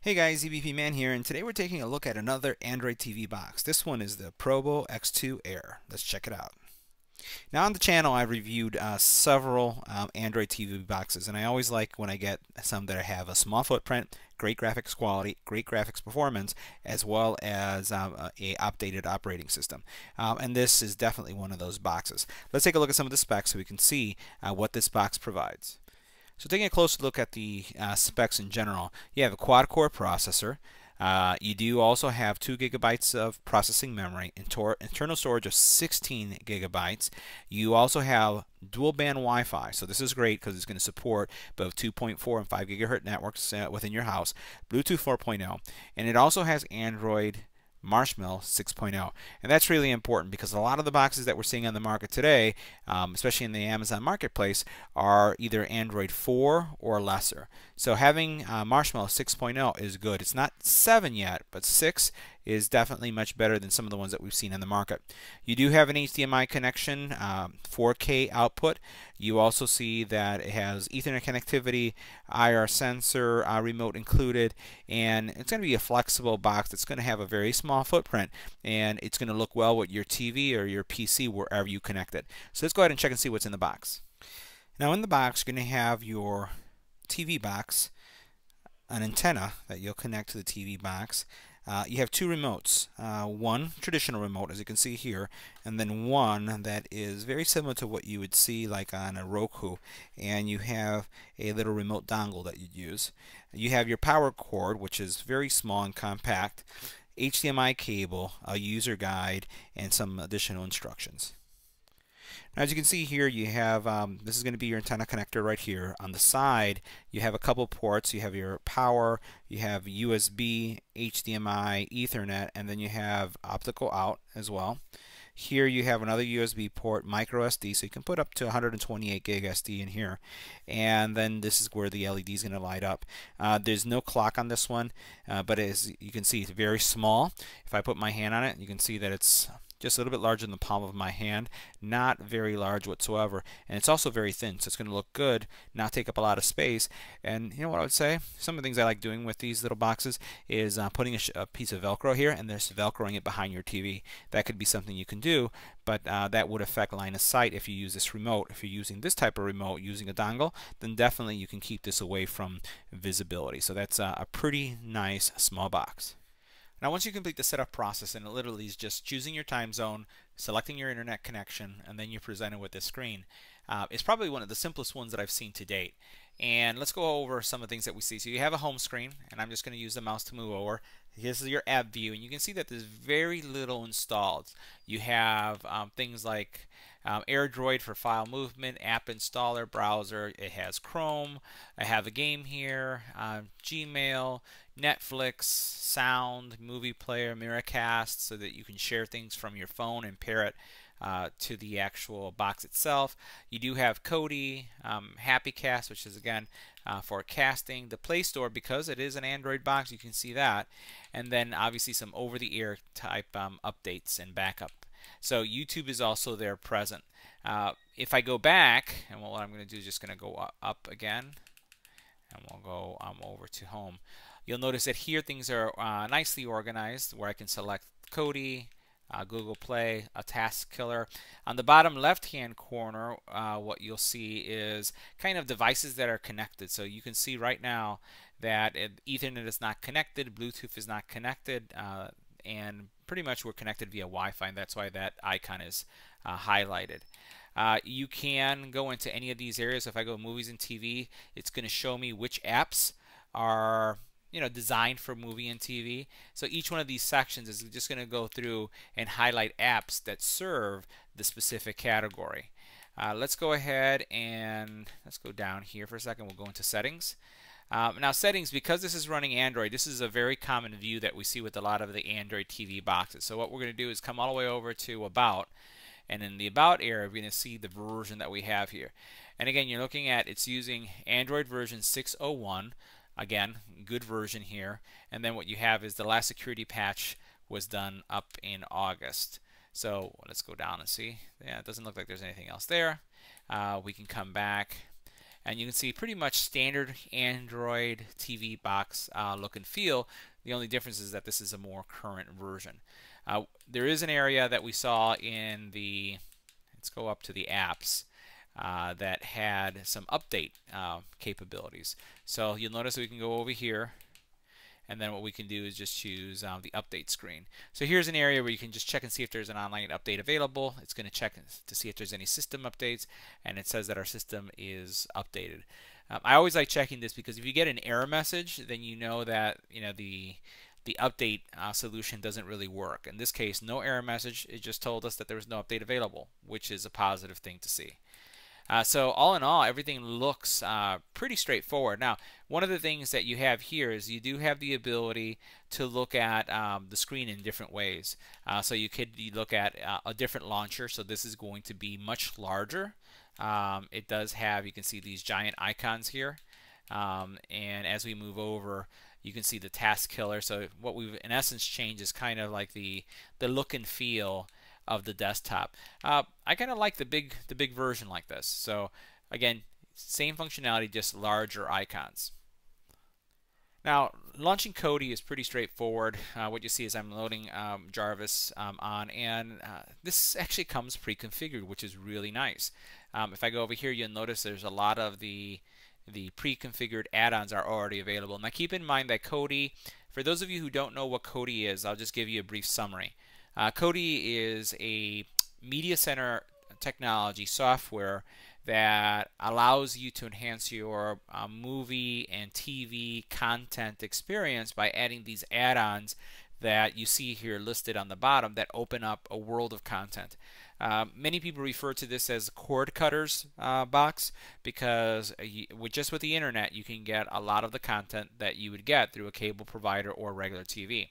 Hey guys, EBP Man here, and today we're taking a look at another Android TV box. This one is the PROBOX2 Air. Let's check it out. Now on the channel I've reviewed uh, several um, Android TV boxes and I always like when I get some that have a small footprint, great graphics quality, great graphics performance, as well as um, a updated operating system. Um, and this is definitely one of those boxes. Let's take a look at some of the specs so we can see uh, what this box provides. So taking a closer look at the uh, specs in general, you have a quad-core processor. Uh, you do also have 2 gigabytes of processing memory, and internal storage of 16 gigabytes. You also have dual band Wi-Fi, so this is great because it's going to support both 2.4 and 5 gigahertz networks uh, within your house, Bluetooth 4.0, and it also has Android Marshmallow 6.0. And that's really important because a lot of the boxes that we're seeing on the market today, um, especially in the Amazon Marketplace, are either Android 4 or lesser. So having uh, Marshmallow 6.0 is good. It's not 7 yet, but 6 is definitely much better than some of the ones that we've seen in the market. You do have an HDMI connection, um, 4K output. You also see that it has Ethernet connectivity, IR sensor, uh, remote included, and it's going to be a flexible box that's going to have a very small footprint, and it's going to look well with your TV or your PC wherever you connect it. So let's go ahead and check and see what's in the box. Now in the box, you're going to have your TV box, an antenna that you'll connect to the TV box, uh, you have two remotes, uh, one traditional remote as you can see here, and then one that is very similar to what you would see like on a Roku, and you have a little remote dongle that you'd use. You have your power cord, which is very small and compact, HDMI cable, a user guide, and some additional instructions. As you can see here, you have, um, this is going to be your antenna connector right here. On the side, you have a couple ports. You have your power, you have USB, HDMI, Ethernet, and then you have optical out as well. Here you have another USB port, micro SD, so you can put up to 128 gig SD in here. And then this is where the LED is going to light up. Uh, there's no clock on this one, uh, but as you can see, it's very small. If I put my hand on it, you can see that it's just a little bit larger than the palm of my hand, not very large whatsoever, and it's also very thin, so it's going to look good, not take up a lot of space. And you know what I would say? Some of the things I like doing with these little boxes is uh, putting a, a, piece of Velcro here and just Velcroing it behind your TV. That could be something you can do, but uh, that would affect line of sight if you use this remote. If you're using this type of remote using a dongle, then definitely you can keep this away from visibility. So that's uh, a pretty nice small box. Now once you complete the setup process, and it literally is just choosing your time zone, selecting your internet connection, and then you're presented with this screen, uh, it's probably one of the simplest ones that I've seen to date. And let's go over some of the things that we see. So you have a home screen, and I'm just going to use the mouse to move over. This is your app view, and you can see that there's very little installed. You have um, things like um, AirDroid for file movement, app installer, browser. It has Chrome. I have a game here, uh, Gmail, Netflix, sound, movie player, Miracast, so that you can share things from your phone and pair it uh, to the actual box itself. You do have Kodi, um, HappyCast, which is again uh, for casting. The Play Store, because it is an Android box, you can see that. And then obviously some over-the-air type um, updates and backup. So YouTube is also there present. Uh, if I go back, and what I'm going to do is just going to go up again, and we'll go um, over to home. You'll notice that here things are uh, nicely organized where I can select Kodi, uh, Google Play, a task killer. On the bottom left hand corner, uh, what you'll see is kind of devices that are connected. So you can see right now that Ethernet is not connected, Bluetooth is not connected, uh, and pretty much we're connected via Wi-Fi, and that's why that icon is uh, highlighted. Uh, you can go into any of these areas. If I go movies and TV, it's going to show me which apps are you know designed for movie and TV. So each one of these sections is just going to go through and highlight apps that serve the specific category. Uh, let's go ahead and let's go down here for a second. We'll go into settings. Um, now settings, because this is running Android, this is a very common view that we see with a lot of the Android TV boxes. So what we're going to do is come all the way over to About, and in the About area, we're going to see the version that we have here. And again, you're looking at, it's using Android version 601, Again, good version here. And then what you have is the last security patch was done up in August. So let's go down and see. Yeah, it doesn't look like there's anything else there. Uh, we can come back and you can see pretty much standard Android TV box uh, look and feel. The only difference is that this is a more current version. Uh, there is an area that we saw in the, let's go up to the apps, uh, that had some update uh, capabilities. So you'll notice we can go over here and then what we can do is just choose um, the update screen. So here's an area where you can just check and see if there's an online update available. It's going to check to see if there's any system updates, and it says that our system is updated. Um, I always like checking this because if you get an error message, then you know that you know the the update uh, solution doesn't really work. In this case, no error message. It just told us that there was no update available, which is a positive thing to see. Uh, so all in all, everything looks uh, pretty straightforward. Now, one of the things that you have here is you do have the ability to look at um, the screen in different ways. Uh, so you could look at uh, a different launcher. So this is going to be much larger. Um, it does have, you can see these giant icons here. Um, and as we move over, you can see the task killer. So what we've in essence changed is kind of like the the look and feel of the desktop. Uh, I kind of like the big the big version like this. So again, same functionality, just larger icons. Now, launching Kodi is pretty straightforward. Uh, what you see is I'm loading um, Jarvis um, on, and uh, this actually comes pre-configured, which is really nice. Um, if I go over here, you'll notice there's a lot of the the pre-configured add-ons are already available. Now, keep in mind that Kodi, for those of you who don't know what Kodi is, I'll just give you a brief summary. Uh, Kodi is a media center technology software that allows you to enhance your uh, movie and TV content experience by adding these add-ons that you see here listed on the bottom that open up a world of content. Uh, many people refer to this as cord cutters uh, box because uh, with just with the internet you can get a lot of the content that you would get through a cable provider or regular TV.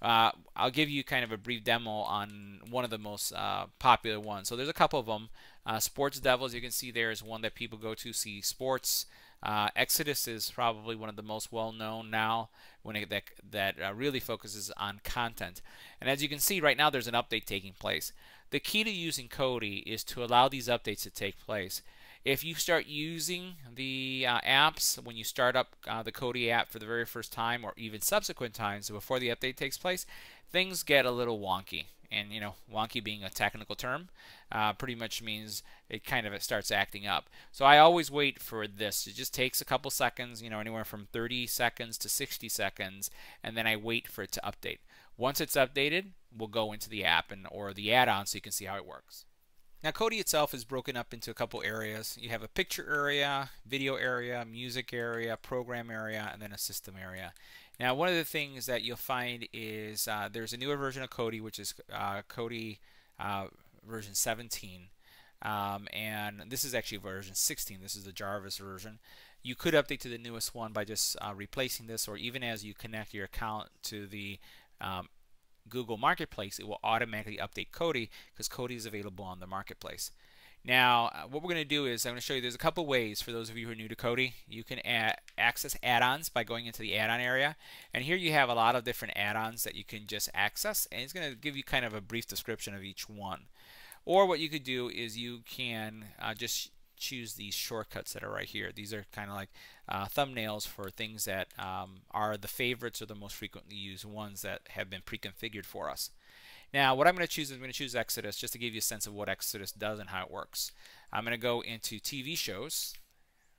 Uh, I'll give you kind of a brief demo on one of the most uh, popular ones. So there's a couple of them. Uh, sports Devils, you can see there is one that people go to see sports. Uh, Exodus is probably one of the most well-known now when it, that, that uh, really focuses on content. And as you can see right now, there's an update taking place. The key to using Kodi is to allow these updates to take place. If you start using the uh, apps when you start up uh, the Kodi app for the very first time or even subsequent times before the update takes place, things get a little wonky. And you know, wonky being a technical term, uh, pretty much means it kind of starts acting up. So I always wait for this. It just takes a couple seconds, you know, anywhere from 30 seconds to 60 seconds, and then I wait for it to update. Once it's updated, we'll go into the app and or the add-on so you can see how it works. Now Kodi itself is broken up into a couple areas. You have a picture area, video area, music area, program area, and then a system area. Now one of the things that you'll find is uh, there's a newer version of Kodi, which is uh, Kodi uh, version 17. Um, and this is actually version 16. This is the Jarvis version. You could update to the newest one by just uh, replacing this, or even as you connect your account to the um, Google Marketplace, it will automatically update Kodi because Kodi is available on the marketplace. Now, uh, what we're going to do is I'm going to show you there's a couple ways for those of you who are new to Kodi. You can add, access add-ons by going into the add-on area. And here you have a lot of different add-ons that you can just access. And it's going to give you kind of a brief description of each one. Or what you could do is you can uh, just choose these shortcuts that are right here. These are kind of like uh, thumbnails for things that um, are the favorites or the most frequently used ones that have been pre-configured for us. Now what I'm going to choose is I'm going to choose Exodus just to give you a sense of what Exodus does and how it works. I'm going to go into TV shows,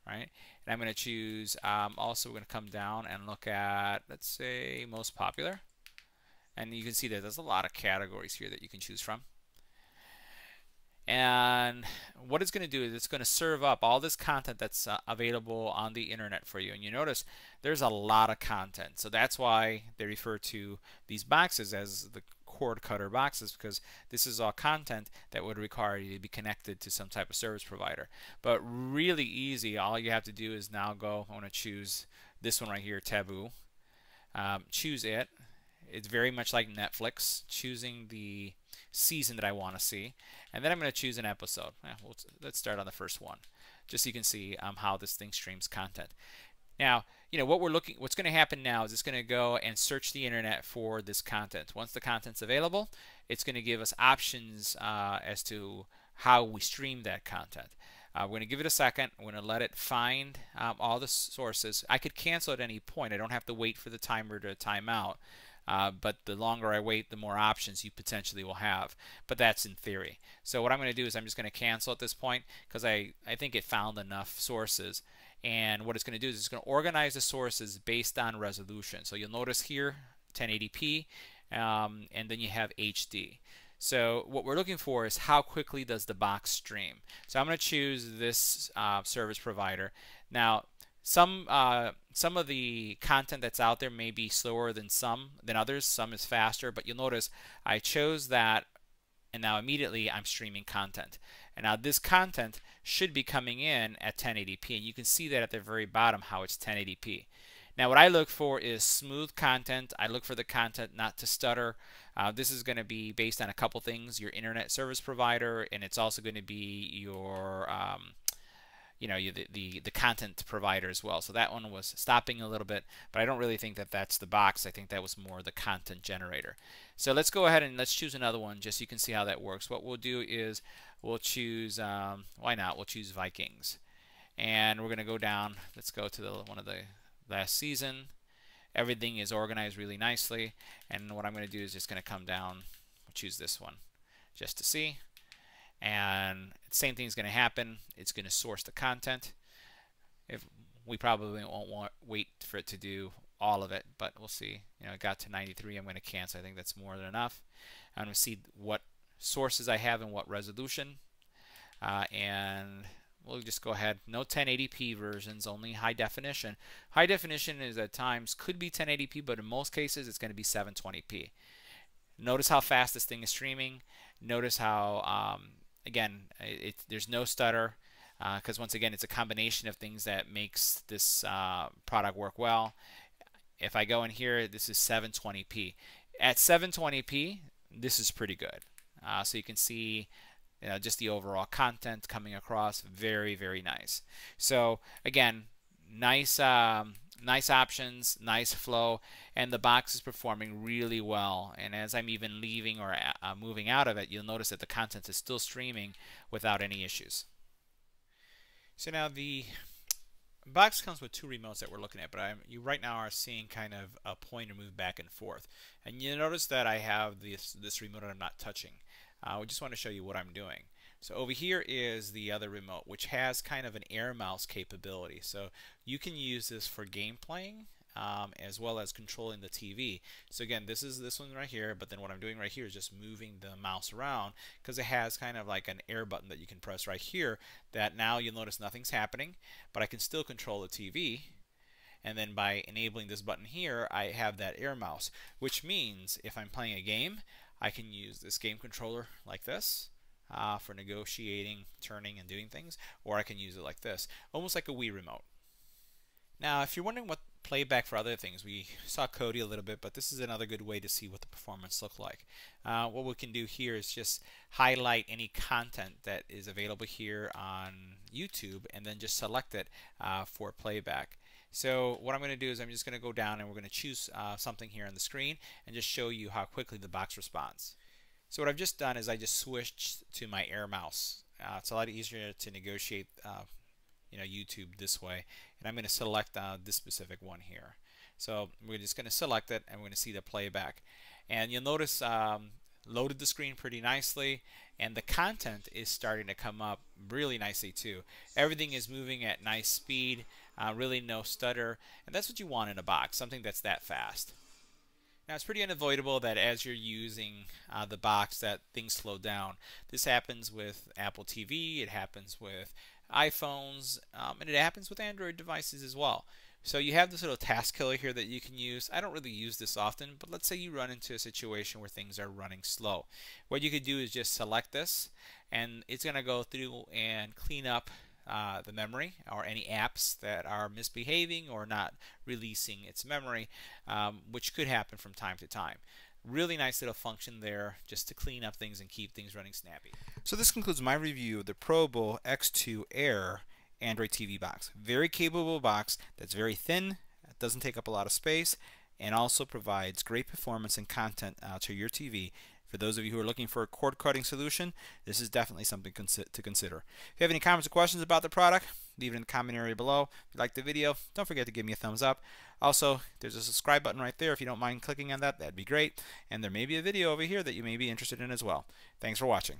right? And I'm going to choose, um, also we're going to come down and look at, let's say, most popular. And you can see that there's a lot of categories here that you can choose from. And what it's going to do is it's going to serve up all this content that's uh, available on the internet for you. And you notice there's a lot of content. So that's why they refer to these boxes as the cord cutter boxes because this is all content that would require you to be connected to some type of service provider. But really easy. All you have to do is now go, I want to choose this one right here, Taboo. Um, choose it. It's very much like Netflix, choosing the season that I want to see. And then I'm going to choose an episode. Eh, we'll, let's start on the first one, just so you can see um, how this thing streams content. Now, you know what we're looking. What's going to happen now is it's going to go and search the internet for this content. Once the content's available, it's going to give us options uh, as to how we stream that content. Uh, we're going to give it a second. We're going to let it find um, all the sources. I could cancel at any point. I don't have to wait for the timer to time out. Uh, but the longer I wait, the more options you potentially will have. But that's in theory. So what I'm going to do is I'm just going to cancel at this point because I, I think it found enough sources. And what it's going to do is it's going to organize the sources based on resolution. So you'll notice here 1080p um, and then you have HD. So what we're looking for is how quickly does the box stream. So I'm going to choose this uh, service provider. Now some uh, some of the content that's out there may be slower than some than others. Some is faster, but you'll notice I chose that, and now immediately I'm streaming content. And now this content should be coming in at 1080p, and you can see that at the very bottom how it's 1080p. Now what I look for is smooth content. I look for the content not to stutter. Uh, this is going to be based on a couple things, your internet service provider, and it's also going to be your um, you know the, the the content provider as well. So that one was stopping a little bit, but I don't really think that that's the box. I think that was more the content generator. So let's go ahead and let's choose another one just so you can see how that works. What we'll do is we'll choose um, why not? We'll choose Vikings, and we're going to go down. Let's go to the one of the last season. Everything is organized really nicely, and what I'm going to do is just going to come down. choose this one just to see and same thing is going to happen. It's going to source the content. If we probably won't want wait for it to do all of it, but we'll see. You know, it got to 93. I'm going to cancel. I think that's more than enough. I'm going to see what sources I have and what resolution, uh, and we'll just go ahead. No 1080p versions, only high definition. High definition is at times could be 1080p, but in most cases it's going to be 720p. Notice how fast this thing is streaming. Notice how um, again, it, there's no stutter because uh, once again, it's a combination of things that makes this uh, product work well. If I go in here, this is 720p. At 720p, this is pretty good. Uh, so you can see you know, just the overall content coming across very, very nice. So again, nice um, nice options, nice flow, and the box is performing really well. And as I'm even leaving or uh, moving out of it, you'll notice that the content is still streaming without any issues. So now the box comes with two remotes that we're looking at, but I'm, you right now are seeing kind of a pointer move back and forth. And you notice that I have this, this remote that I'm not touching. Uh, we just want to show you what I'm doing. So over here is the other remote, which has kind of an air mouse capability. So you can use this for game playing um, as well as controlling the TV. So again, this is this one right here, but then what I'm doing right here is just moving the mouse around because it has kind of like an air button that you can press right here that now you'll notice nothing's happening, but I can still control the TV. And then by enabling this button here, I have that air mouse, which means if I'm playing a game, I can use this game controller like this uh, for negotiating, turning, and doing things, or I can use it like this, almost like a Wii remote. Now, if you're wondering what playback for other things, we saw Kodi a little bit, but this is another good way to see what the performance look like. Uh, what we can do here is just highlight any content that is available here on YouTube and then just select it uh, for playback. So what I'm going to do is I'm just going to go down and we're going to choose uh, something here on the screen and just show you how quickly the box responds. So what I've just done is I just switched to my Air mouse. Uh, it's a lot easier to negotiate uh, you know, YouTube this way. And I'm going to select uh, this specific one here. So we're just going to select it and we're going to see the playback. And you'll notice um, loaded the screen pretty nicely and the content is starting to come up really nicely too. Everything is moving at nice speed, uh, really no stutter, and that's what you want in a box, something that's that fast. Now it's pretty unavoidable that as you're using uh, the box that things slow down. This happens with Apple TV, it happens with iPhones, um, and it happens with Android devices as well. So you have this little task killer here that you can use. I don't really use this often, but let's say you run into a situation where things are running slow. What you could do is just select this, and it's going to go through and clean up uh, the memory or any apps that are misbehaving or not releasing its memory, um, which could happen from time to time. Really nice little function there just to clean up things and keep things running snappy. So this concludes my review of the PROBOX2 Air Android TV box. Very capable box that's very thin, doesn't take up a lot of space, and also provides great performance and content uh, to your TV For those of you who are looking for a cord cutting solution, this is definitely something to consider. If you have any comments or questions about the product, leave it in the comment area below. If you like the video, don't forget to give me a thumbs up. Also, there's a subscribe button right there. If you don't mind clicking on that, that'd be great. And there may be a video over here that you may be interested in as well. Thanks for watching.